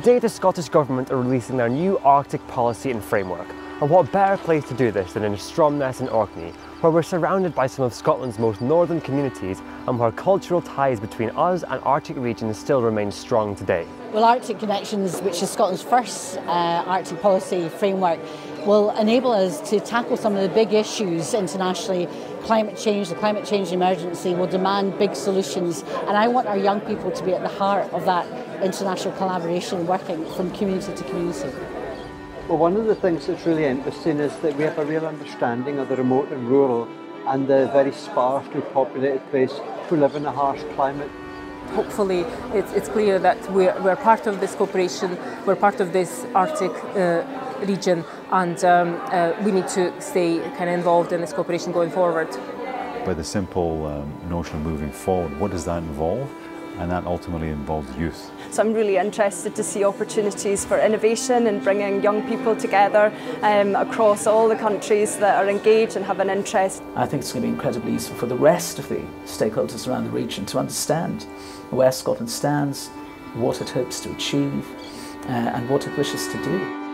Today, the Scottish Government are releasing their new Arctic policy and framework. And what better place to do this than in Stromness in Orkney, where we're surrounded by some of Scotland's most northern communities and where cultural ties between us and Arctic regions still remain strong today. Well, Arctic Connections, which is Scotland's first uh, Arctic policy framework, will enable us to tackle some of the big issues internationally. Climate change, the climate change emergency will demand big solutions, and I want our young people to be at the heart of that international collaboration, working from community to community. Well, one of the things that's really interesting is that we have a real understanding of the remote and rural and the very sparsely populated place who live in a harsh climate. Hopefully, it's, it's clear that we're, we're part of this cooperation, we're part of this Arctic uh, region, and um, uh, we need to stay kind of involved in this cooperation going forward. By the simple um, notion of moving forward, what does that involve? And that ultimately involves youth. So I'm really interested to see opportunities for innovation and bringing young people together um, across all the countries that are engaged and have an interest. I think it's going to be incredibly useful for the rest of the stakeholders around the region to understand where Scotland stands, what it hopes to achieve uh, and what it wishes to do.